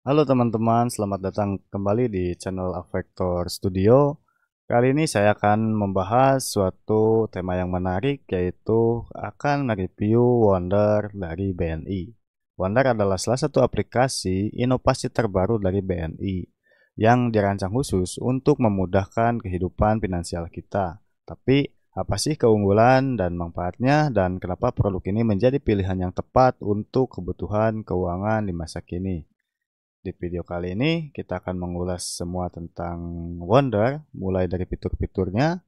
Halo teman-teman, selamat datang kembali di channel Avector Studio. Kali ini saya akan membahas suatu tema yang menarik yaitu akan mereview Wonder dari BNI. Wonder adalah salah satu aplikasi inovasi terbaru dari BNI yang dirancang khusus untuk memudahkan kehidupan finansial kita. Tapi apa sih keunggulan dan manfaatnya dan kenapa produk ini menjadi pilihan yang tepat untuk kebutuhan keuangan di masa kini? Di video kali ini kita akan mengulas semua tentang Wonder, mulai dari fitur-fiturnya,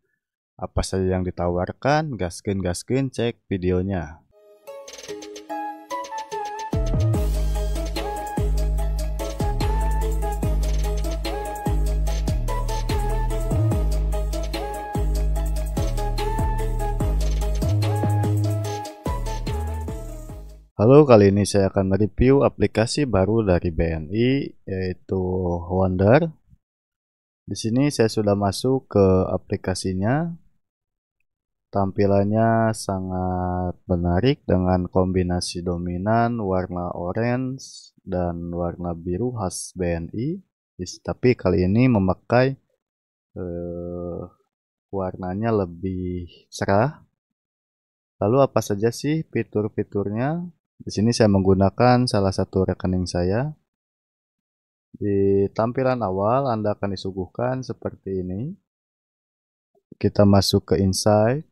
apa saja yang ditawarkan, gaskin-gaskin cek videonya. Halo, kali ini saya akan mereview aplikasi baru dari BNI yaitu Wonder. Di sini saya sudah masuk ke aplikasinya. Tampilannya sangat menarik dengan kombinasi dominan warna orange dan warna biru khas BNI. Tapi kali ini memakai eh, warnanya lebih cerah. Lalu apa saja sih fitur-fiturnya? Di sini saya menggunakan salah satu rekening saya. Di tampilan awal Anda akan disuguhkan seperti ini. Kita masuk ke insight.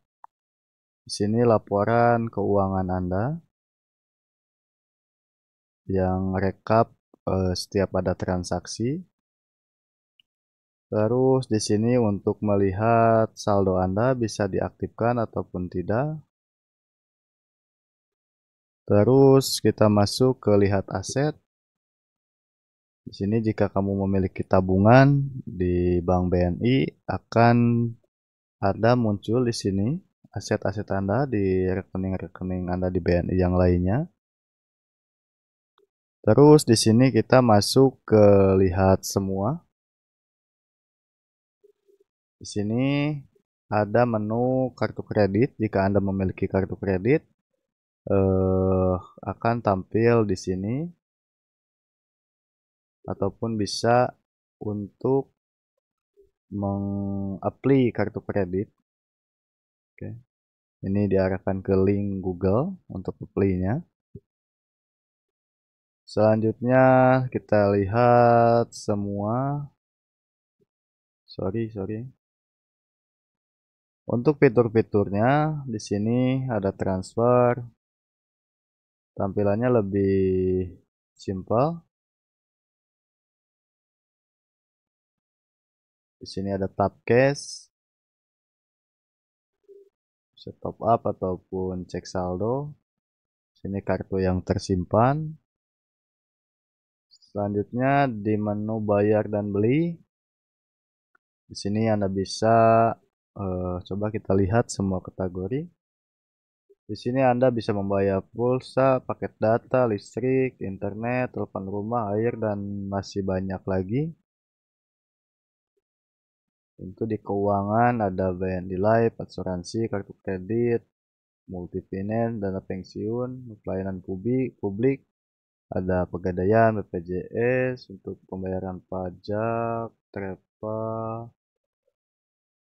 Di sini laporan keuangan Anda yang rekap eh, setiap ada transaksi. Terus di sini untuk melihat saldo Anda bisa diaktifkan ataupun tidak. Terus kita masuk ke lihat aset. Di sini jika kamu memiliki tabungan di Bank BNI akan ada muncul di sini aset-aset Anda di rekening-rekening Anda di BNI yang lainnya. Terus di sini kita masuk ke lihat semua. Di sini ada menu kartu kredit jika Anda memiliki kartu kredit uh, akan tampil di sini ataupun bisa untuk mengapply kartu kredit. Oke. Ini diarahkan ke link Google untuk apply-nya. Selanjutnya kita lihat semua sorry sorry untuk fitur-fiturnya di sini ada transfer tampilannya lebih simple di sini ada tab cash bisa top up ataupun cek saldo. Sini kartu yang tersimpan. Selanjutnya di menu bayar dan beli. Di sini anda bisa uh, coba kita lihat semua kategori di sini Anda bisa membayar pulsa, paket data, listrik, internet, telepon rumah, air, dan masih banyak lagi. Tentu di keuangan ada BNI Life, asuransi, kartu kredit, multifinance, dana pensiun, pelayanan publik, publik, ada pegadaian, BPJS, untuk pembayaran pajak, travel,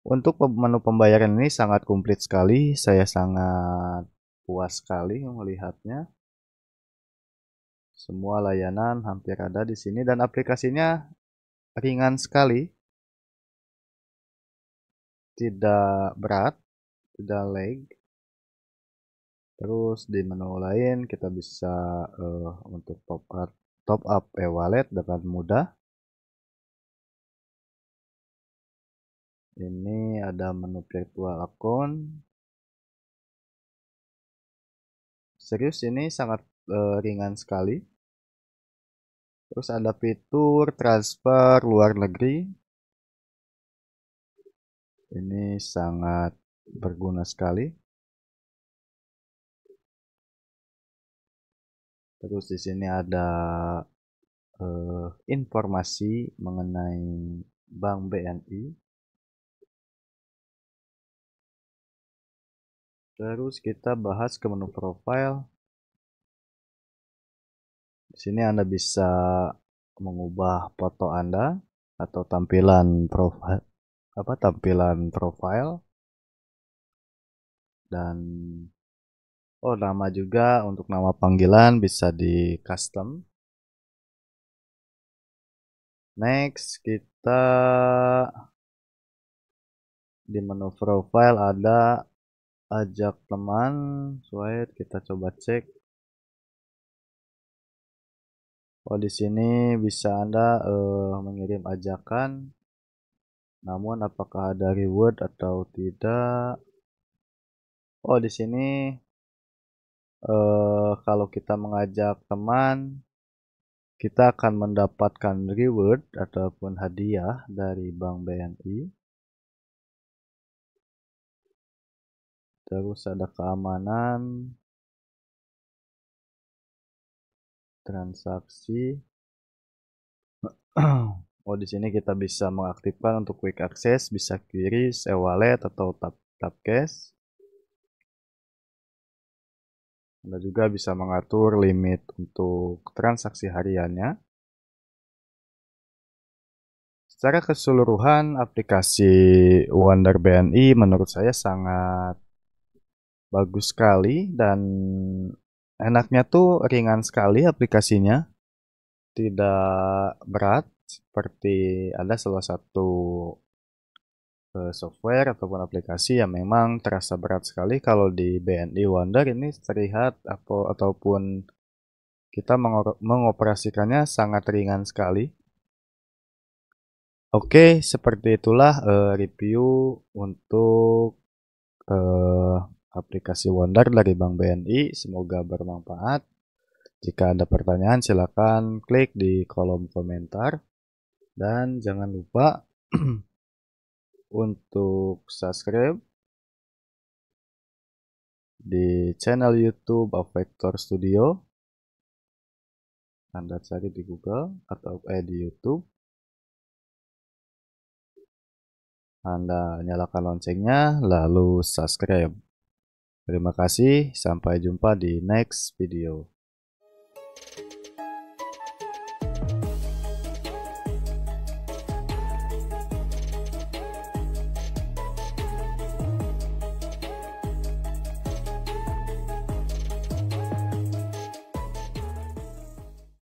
untuk menu pembayaran ini sangat komplit sekali, saya sangat puas sekali melihatnya. Semua layanan hampir ada di sini dan aplikasinya ringan sekali. Tidak berat, tidak lag. Terus di menu lain kita bisa uh, untuk top up top up e-wallet dengan mudah. Ini ada menu virtual account. Serius ini sangat uh, ringan sekali. Terus ada fitur transfer luar negeri. Ini sangat berguna sekali. Terus di sini ada uh, informasi mengenai Bank BNI Terus kita bahas ke menu profile. Di sini Anda bisa mengubah foto Anda atau tampilan profil apa tampilan profile dan oh nama juga untuk nama panggilan bisa di custom next kita di menu profile ada ajak teman swipe kita coba cek. Oh di sini bisa Anda uh, mengirim ajakan. Namun apakah ada reward atau tidak? Oh di sini uh, kalau kita mengajak teman kita akan mendapatkan reward ataupun hadiah dari Bank BNI terus ada keamanan. Transaksi. Oh di sini kita bisa mengaktifkan untuk quick access. Bisa QRIS, e-wallet atau tap tap cash. Anda juga bisa mengatur limit untuk transaksi hariannya. Secara keseluruhan aplikasi Wonder BNI menurut saya sangat bagus sekali dan enaknya tuh ringan sekali aplikasinya tidak berat seperti ada salah satu uh, software ataupun aplikasi yang memang terasa berat sekali kalau di BNI Wonder ini terlihat atau ataupun kita mengoperasikannya sangat ringan sekali. Oke, seperti itulah uh, review untuk uh, aplikasi Wonder dari Bank BNI. Semoga bermanfaat. Jika ada pertanyaan silakan klik di kolom komentar. Dan jangan lupa untuk subscribe di channel YouTube of Vector Studio. Anda cari di Google atau eh, di YouTube. Anda nyalakan loncengnya, lalu subscribe. Terima kasih, sampai jumpa di next video.